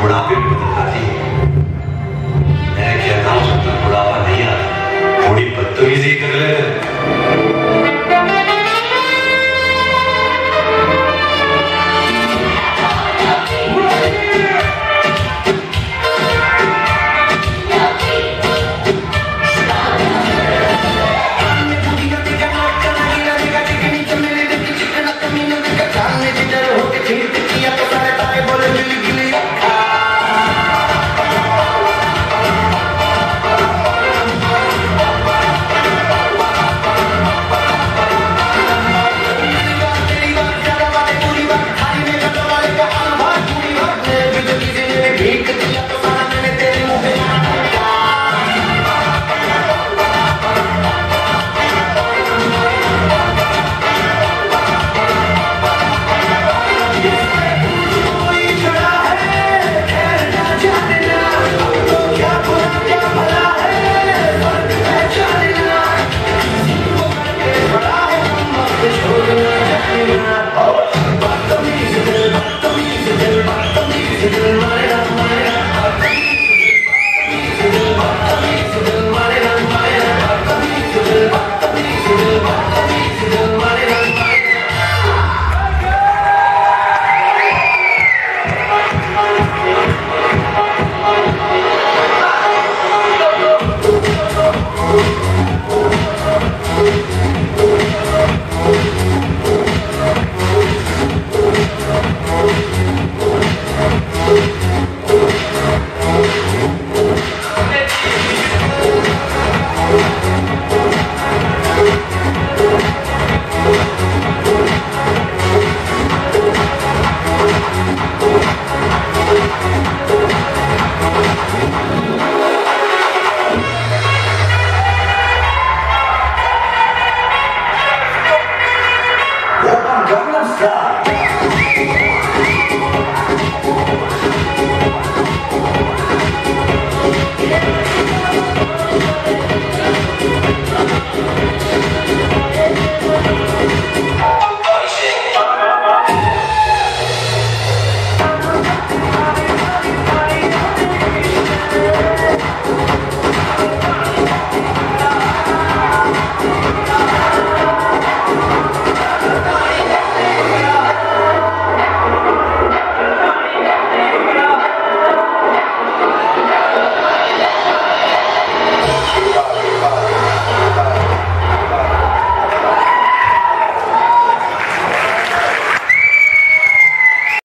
बुढ़ापे में बदलता थी मैं मैंने क्या कहा बुढ़ापा नहीं आता थोड़ी बदतमीजी कर लेते